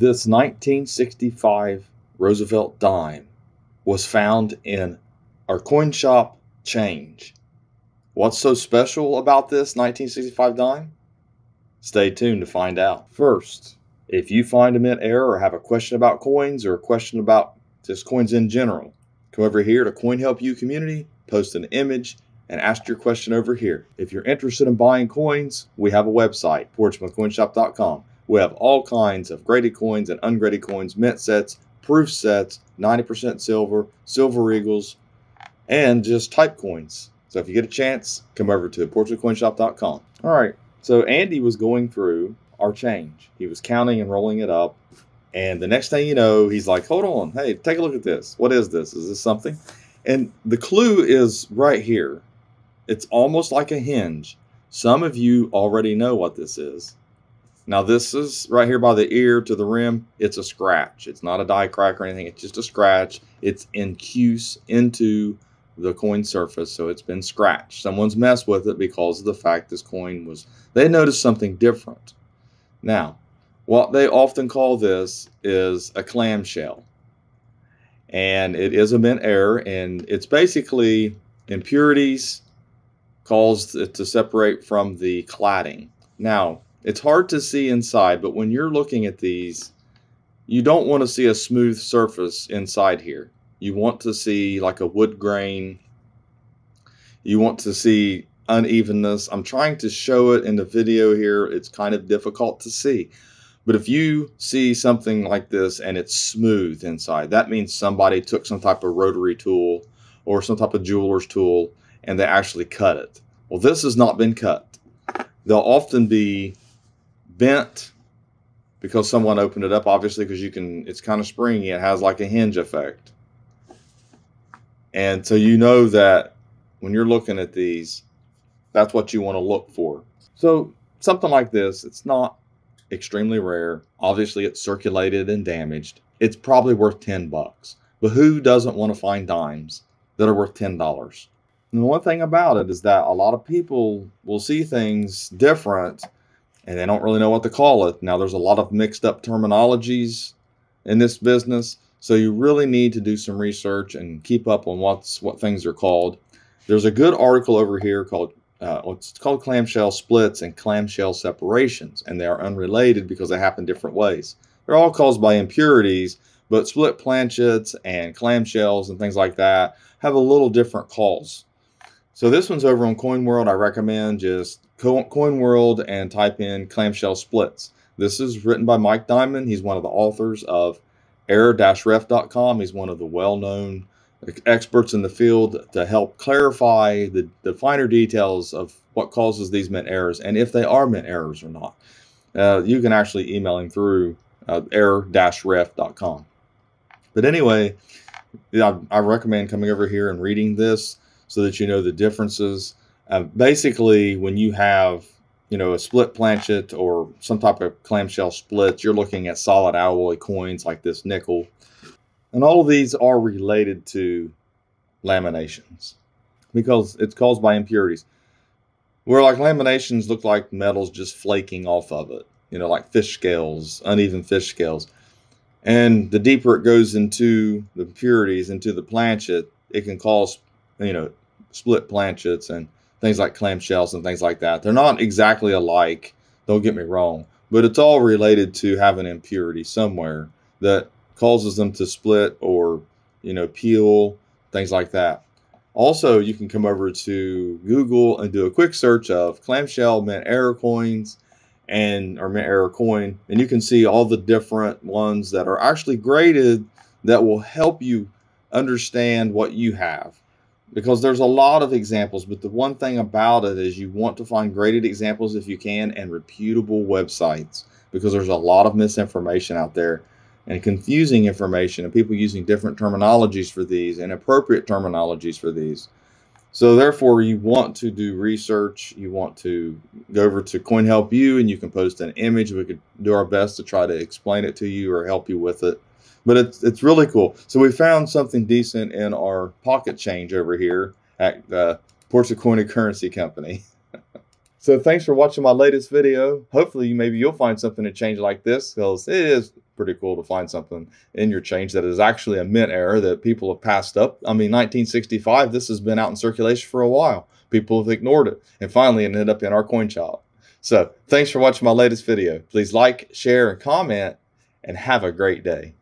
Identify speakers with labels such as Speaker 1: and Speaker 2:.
Speaker 1: This 1965 Roosevelt dime was found in our coin shop change. What's so special about this 1965 dime? Stay tuned to find out. First, if you find a mint error or have a question about coins or a question about just coins in general, come over here to Coin Help You community, post an image, and ask your question over here. If you're interested in buying coins, we have a website, portsmouthcoinshop.com. We have all kinds of graded coins and ungraded coins, mint sets, proof sets, 90% silver, silver eagles, and just type coins. So if you get a chance, come over to portsmouthcoinshop.com. All right. So Andy was going through our change. He was counting and rolling it up. And the next thing you know, he's like, hold on. Hey, take a look at this. What is this? Is this something? And the clue is right here. It's almost like a hinge. Some of you already know what this is. Now, this is right here by the ear to the rim. It's a scratch. It's not a die crack or anything. It's just a scratch. It's incuse into the coin surface, so it's been scratched. Someone's messed with it because of the fact this coin was, they noticed something different. Now, what they often call this is a clamshell. And it is a mint error, and it's basically impurities caused it to separate from the cladding. Now, it's hard to see inside, but when you're looking at these, you don't want to see a smooth surface inside here. You want to see like a wood grain. You want to see unevenness. I'm trying to show it in the video here. It's kind of difficult to see. But if you see something like this and it's smooth inside, that means somebody took some type of rotary tool or some type of jeweler's tool and they actually cut it. Well, this has not been cut. They'll often be bent because someone opened it up, obviously, because you can, it's kind of springy. It has like a hinge effect. And so you know that when you're looking at these, that's what you want to look for. So something like this, it's not extremely rare. Obviously, it's circulated and damaged. It's probably worth 10 bucks. But who doesn't want to find dimes that are worth $10? And the one thing about it is that a lot of people will see things different and they don't really know what to call it. Now, there's a lot of mixed up terminologies in this business, so you really need to do some research and keep up on what's what things are called. There's a good article over here called uh, it's called clamshell splits and clamshell separations, and they are unrelated because they happen different ways. They're all caused by impurities, but split planchets and clamshells and things like that have a little different cause. So this one's over on Coin World. I recommend just Coin World and type in clamshell splits. This is written by Mike Diamond. He's one of the authors of error-ref.com. He's one of the well-known experts in the field to help clarify the, the finer details of what causes these mint errors and if they are mint errors or not. Uh, you can actually email him through uh, error-ref.com. But anyway, I, I recommend coming over here and reading this so that you know the differences. Uh, basically, when you have you know a split planchet or some type of clamshell split, you're looking at solid alloy coins like this nickel, and all of these are related to laminations because it's caused by impurities. Where like laminations look like metals just flaking off of it, you know, like fish scales, uneven fish scales. And the deeper it goes into the impurities, into the planchet, it can cause, you know, split planchets and things like clamshells and things like that. They're not exactly alike, don't get me wrong, but it's all related to having impurity somewhere that causes them to split or, you know, peel, things like that. Also, you can come over to Google and do a quick search of clamshell mint error coins and or mint error coin, and you can see all the different ones that are actually graded that will help you understand what you have because there's a lot of examples, but the one thing about it is you want to find graded examples if you can and reputable websites because there's a lot of misinformation out there and confusing information and people using different terminologies for these and appropriate terminologies for these. So therefore you want to do research, you want to go over to Coin Help You and you can post an image. We could do our best to try to explain it to you or help you with it but it's it's really cool. So we found something decent in our pocket change over here at uh, Portsmouth Coin and Currency Company. so thanks for watching my latest video. Hopefully, maybe you'll find something to change like this because it is pretty cool to find something in your change that is actually a mint error that people have passed up. I mean, 1965, this has been out in circulation for a while. People have ignored it, and finally, ended up in our coin shop. So, thanks for watching my latest video. Please like, share, and comment, and have a great day.